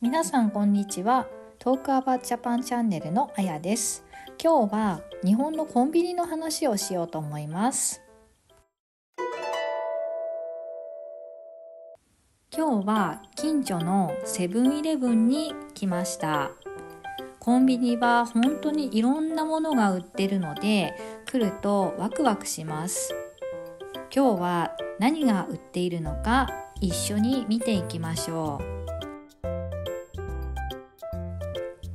皆さんこんにちは。トークアバージャパンチャンネルのあやです。今日は日本のコンビニの話をしようと思います。今日は近所のセブンイレブンに来ました。コンビニは本当にいろんなものが売ってるので来るとワクワクします。今日は何が売っているのか一緒に見ていきましょう。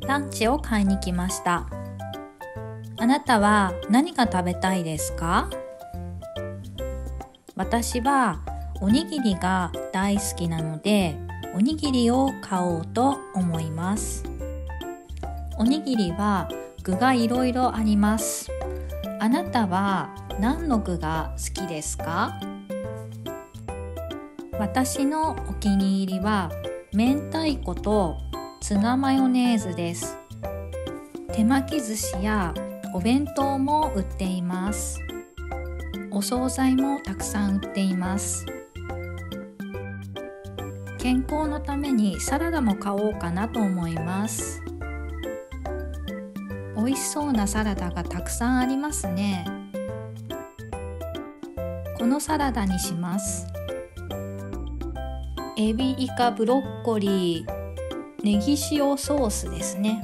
ランチを買いに来ました。あなたは何が食べたいですか？私はおにぎりが大好きなのでおにぎりを買おうと思います。おにぎりは具がいろいろあります。あなたは何の具が好きですか？私のお気に入りは明太子とツナマヨネーズです。手巻き寿司やお弁当も売っています。お惣菜もたくさん売っています。健康のためにサラダも買おうかなと思います。美味しそうなサラダがたくさんありますね。このサラダにします。エビイカブロッコリー。ネギ塩ソースですね。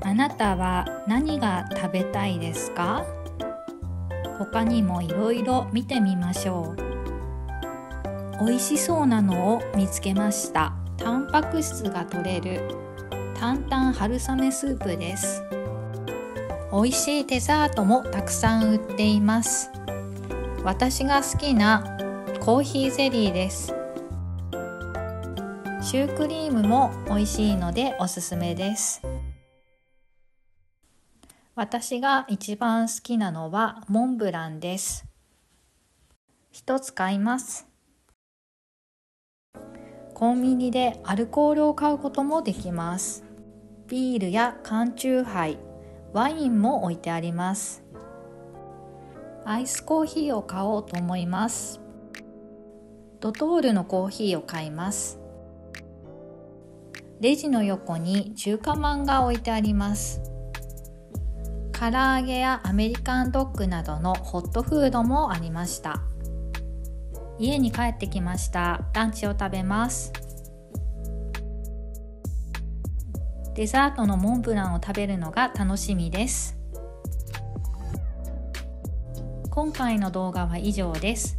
あなたは何が食べたいですか？他にもいろいろ見てみましょう。美味しそうなのを見つけました。タンパク質が取れる。タンタン春雨スープです。美味しいデザートもたくさん売っています。私が好きなコーヒーゼリーです。シュークリームも美味しいのでおすすめです。私が一番好きなのはモンブランです。一つ買います。コンビニでアルコールを買うこともできます。ビールや缶チューハイワインも置いてあります。アイスコーヒーを買おうと思います。ドトールのコーヒーを買います。レジの横に中華まんが置いてあります。唐揚げやアメリカンドッグなどのホットフードもありました。家に帰ってきました。ランチを食べます。デザートのモンブランを食べるのが楽しみです。今回の動画は以上です。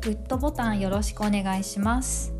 グッドボタンよろしくお願いします。